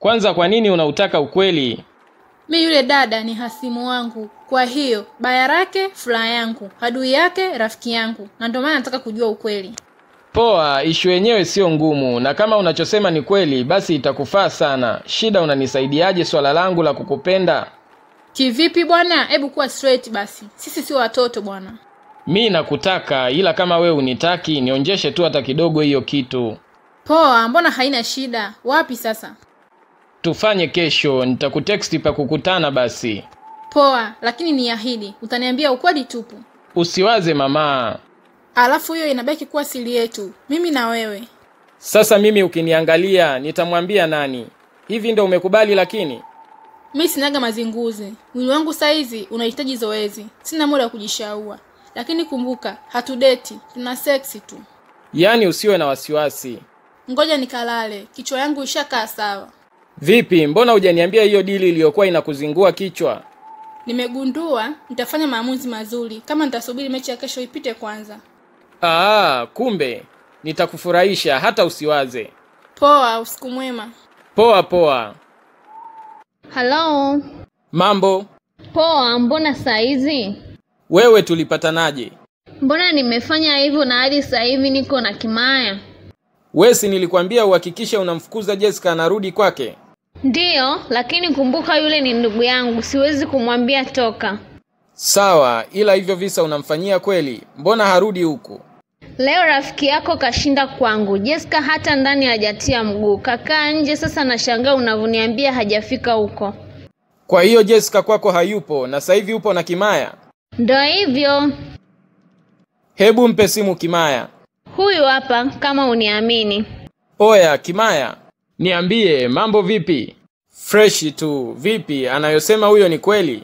Kwanza, kwa nini unautaka ukweli? Mi yule dada ni hasimu wangu, kwa hiyo baya lake furaha yangu, adui yake rafiki yangu, na ndio maana nataka kujua ukweli. Poa, ishu yenyewe sio ngumu, na kama unachosema ni kweli, basi itakufaa sana. Shida, unanisaidiaje swala langu la kukupenda? Kivipi bwana? Hebu kuwa straight basi, sisi sio watoto bwana. Mi nakutaka, ila kama wewe unitaki, nionjeshe tu hata kidogo hiyo kitu. Poa, mbona haina shida? Wapi sasa? Tufanye kesho, nitakuteksti pa kukutana basi. Poa, lakini niahidi utaniambia ukweli tupu. Usiwaze mama. Alafu hiyo inabaki kuwa siri yetu, mimi na wewe. Sasa mimi ukiniangalia, nitamwambia nani? Hivi ndo umekubali lakini? Mi sinaga mazinguzi, mwili wangu saizi unahitaji zoezi, sina muda wa kujishaua. Lakini kumbuka, hatudeti, tuna seksi tu. Yaani usiwe na wasiwasi. Ngoja nikalale, kichwa yangu ishakaa sawa. Vipi, mbona hujaniambia hiyo dili iliyokuwa inakuzingua kichwa? Nimegundua nitafanya maamuzi mazuri kama nitasubiri mechi ya kesho ipite kwanza. Aa, kumbe nitakufurahisha hata usiwaze. Poa, usiku mwema. Poa poa. Halo, Mambo, poa. Mbona saa hizi? wewe tulipatanaje? Mbona nimefanya hivyo na hadi sasa hivi niko na Kimaya? Wesi, nilikwambia uhakikishe unamfukuza Jessica anarudi kwake. Ndiyo, lakini kumbuka yule ni ndugu yangu, siwezi kumwambia toka. Sawa, ila hivyo visa unamfanyia kweli? Mbona harudi huku? Leo rafiki yako kashinda kwangu. Jessica hata ndani hajatia mguu, kakaa nje. Sasa nashangaa unavyoniambia hajafika huko. Kwa hiyo Jessica kwako hayupo na sasa hivi upo na Kimaya? Ndo hivyo, Hebu mpe simu Kimaya. huyu hapa, kama uniamini. Oya Kimaya, niambie mambo vipi? Freshi tu. Vipi, anayosema huyo ni kweli?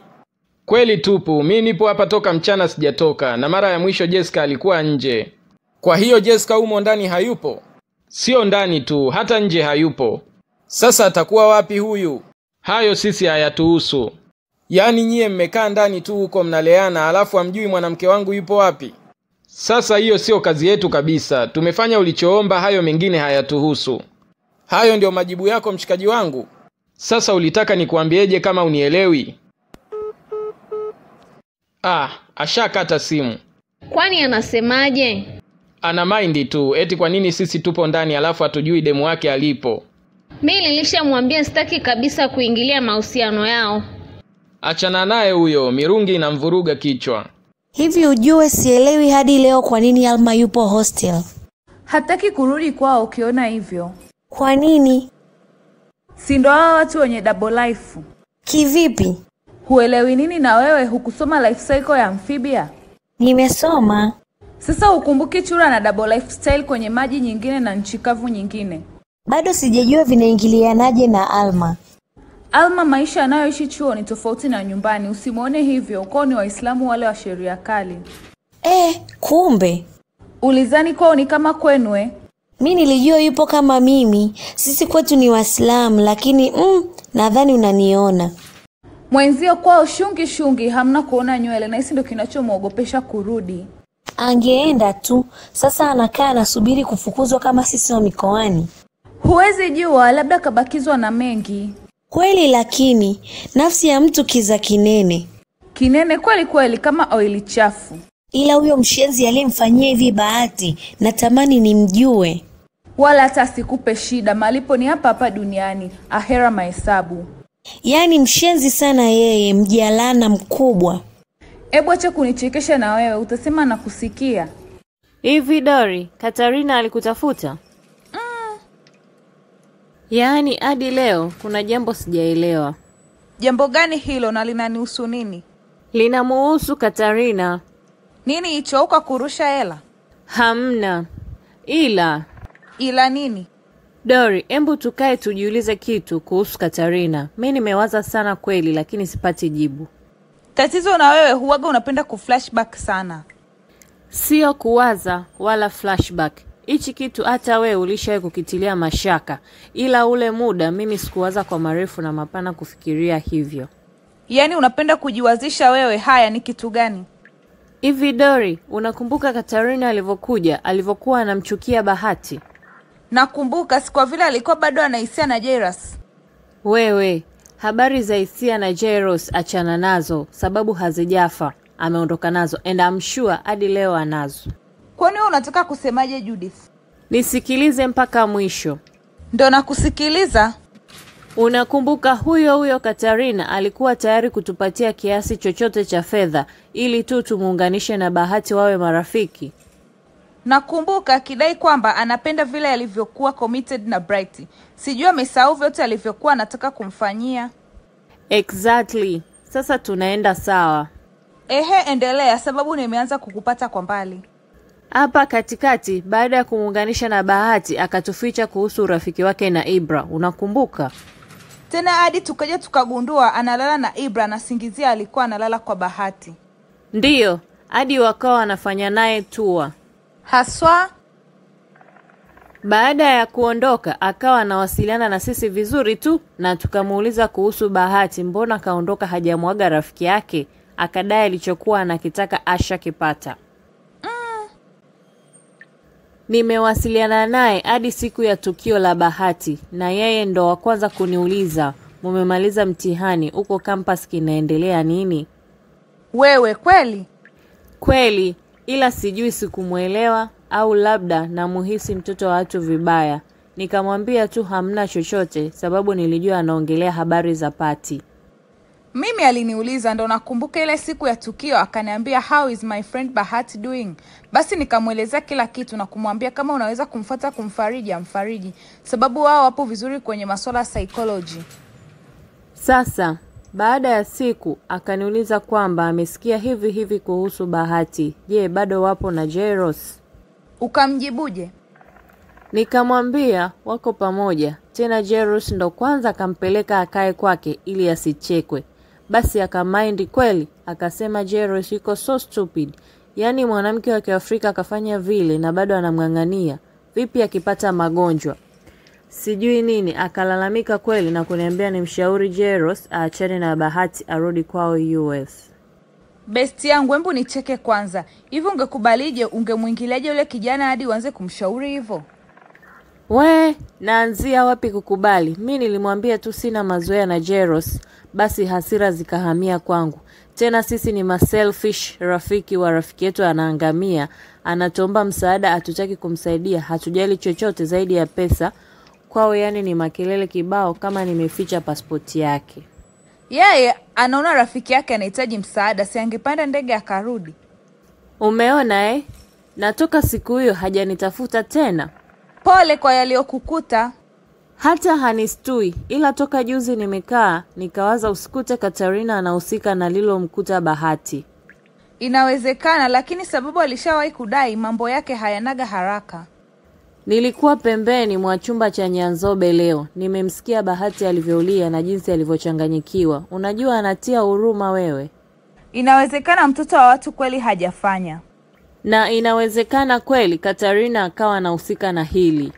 Kweli tupu, mi nipo hapa toka mchana sijatoka, na mara ya mwisho Jessica alikuwa nje. Kwa hiyo Jessica humo ndani hayupo? Sio ndani tu, hata nje hayupo. Sasa atakuwa wapi huyu? Hayo sisi hayatuhusu. Yaani nyiye mmekaa ndani tu huko mnaleana, alafu hamjui mwanamke wangu yupo wapi? Sasa hiyo sio kazi yetu kabisa. Tumefanya ulichoomba, hayo mengine hayatuhusu. Hayo ndio majibu yako mshikaji wangu? Sasa ulitaka nikuambieje kama unielewi? Ah, ashakata simu. Kwani anasemaje? Ana maindi tu, eti kwa nini sisi tupo ndani alafu hatujui demu wake alipo. Mi nilishamwambia sitaki kabisa kuingilia mahusiano yao. Achana naye huyo, mirungi inamvuruga kichwa. Hivi ujue sielewi hadi leo kwa nini Alma yupo hostel. Hataki kurudi kwao ukiona hivyo. Kwa nini? Si ndo hao watu wenye double life. Kivipi? Huelewi nini na wewe hukusoma life cycle ya amphibia? Nimesoma. Sasa ukumbuki chura na double lifestyle kwenye maji nyingine na nchi kavu nyingine. Bado sijajua vinaingilianaje na Alma. Alma, maisha anayoishi chuo ni tofauti na nyumbani. Usimwone hivyo, kwao ni Waislamu wale wa sheria kali. Eh, kumbe Ulizani kwao ni kama kwenu eh? Mi nilijua yupo kama mimi. Sisi kwetu ni Waislamu, lakini mm, nadhani unaniona. Mwenzio kwao shungi shungi, hamna kuona nywele, na hisi ndo kinachomwogopesha kurudi. Angeenda tu. Sasa anakaa anasubiri kufukuzwa kama sisi wa mikoani. Huwezi jua, labda kabakizwa na mengi. Kweli, lakini nafsi ya mtu kiza kinene. Kinene kweli kweli, kama oili chafu. Ila huyo mshenzi aliyemfanyia hivi Bahati, natamani nimjue. Wala hata asikupe shida, malipo ni hapa hapa duniani, ahera mahesabu. Yaani mshenzi sana yeye, mjalana mkubwa. Hebu acha kunichekesha na wewe, utasema nakusikia. Hivi Dori, Katarina alikutafuta? Yaani hadi leo kuna jambo sijaelewa. Jambo gani hilo na linanihusu nini? Linamuhusu Katarina. Nini hicho uka kurusha hela? Hamna. Ila Ila nini? Dori, embu tukae tujiulize kitu kuhusu Katarina. Mi nimewaza sana kweli, lakini sipati jibu. Tatizo na wewe huwaga unapenda kuflashback sana. Sio kuwaza wala flashback. Hichi kitu hata wewe ulishawahi kukitilia mashaka, ila ule muda mimi sikuwaza kwa marefu na mapana kufikiria hivyo. Yaani unapenda kujiwazisha wewe. Haya, ni kitu gani? Hivi Dori, unakumbuka Katarina alivyokuja, alivyokuwa anamchukia Bahati? Nakumbuka si kwa vile alikuwa bado anahisia na Jairus. Wewe, habari za hisia na Jairus achana nazo, sababu hazijafa. Ameondoka nazo and I'm sure hadi leo anazo. Kwani wewe unataka kusemaje Judith? Nisikilize mpaka mwisho. Ndio nakusikiliza. Unakumbuka huyo huyo Katarina alikuwa tayari kutupatia kiasi chochote cha fedha ili tu tumuunganishe na Bahati wawe marafiki. Nakumbuka akidai kwamba anapenda vile alivyokuwa committed na Bright. Sijui amesahau vyote alivyokuwa anataka kumfanyia. Exactly. Sasa tunaenda sawa. Ehe, endelea sababu nimeanza kukupata kwa mbali. Hapa katikati, baada ya kumuunganisha na Bahati, akatuficha kuhusu urafiki wake na Ibra. Unakumbuka? Tena hadi tukaja tukagundua analala na Ibra, anasingizia alikuwa analala kwa Bahati. Ndiyo, hadi wakawa wanafanya naye tua. Haswa Baada ya kuondoka, akawa anawasiliana na sisi vizuri tu, na tukamuuliza kuhusu Bahati, mbona kaondoka hajamwaga rafiki yake? Akadai alichokuwa anakitaka Asha kipata. Nimewasiliana naye hadi siku ya tukio la Bahati, na yeye ndo wa kwanza kuniuliza mumemaliza mtihani, huko campus kinaendelea nini? wewe kweli? Kweli, ila sijui sikumwelewa au labda namuhisi mtoto wa watu vibaya. Nikamwambia tu hamna chochote, sababu nilijua anaongelea habari za pati. Mimi aliniuliza, ndo nakumbuka ile siku ya tukio, akaniambia how is my friend Bahati doing. Basi nikamwelezea kila kitu na kumwambia kama unaweza kumfuata kumfariji, amfariji, sababu wao wapo vizuri kwenye masuala ya psychology. Sasa baada ya siku akaniuliza kwamba amesikia hivi hivi kuhusu Bahati. Je, bado wapo na Jairos? Ukamjibuje? Nikamwambia wako pamoja, tena Jairos ndo kwanza akampeleka akae kwake ili asichekwe. Basi akamaindi kweli, akasema Jairos yuko so stupid, yaani mwanamke wa Kiafrika akafanya vile na bado anamng'ang'ania. Vipi akipata magonjwa sijui nini? Akalalamika kweli na kuniambia nimshauri Jairos aachane na Bahati arudi kwao US. Besti yangu, embu nicheke kwanza. Hivi ungekubalije, ungemwingiliaje yule kijana hadi uanze kumshauri hivyo? We, naanzia wapi kukubali? Mi nilimwambia tu sina mazoea na jeros basi hasira zikahamia kwangu. Tena sisi ni maselfish, rafiki wa rafiki yetu anaangamia, anatuomba msaada, hatutaki kumsaidia, hatujali chochote zaidi ya pesa. Kwao yani ni makelele kibao, kama nimeficha pasipoti yake. Yeye yeah, anaona rafiki yake anahitaji msaada, si angepanda ndege akarudi? Umeona eh? Natoka siku hiyo hajanitafuta tena. Pole kwa yaliyokukuta. Hata hanistui, ila toka juzi nimekaa nikawaza usikute Katarina anahusika na lilomkuta Bahati. Inawezekana, lakini sababu alishawahi kudai mambo yake hayanaga haraka. Nilikuwa pembeni mwa chumba cha Nyanzobe leo, nimemsikia Bahati alivyoulia na jinsi alivyochanganyikiwa. Unajua anatia huruma wewe, Inawezekana mtoto wa watu kweli hajafanya. Na inawezekana kweli Katarina akawa anahusika na hili.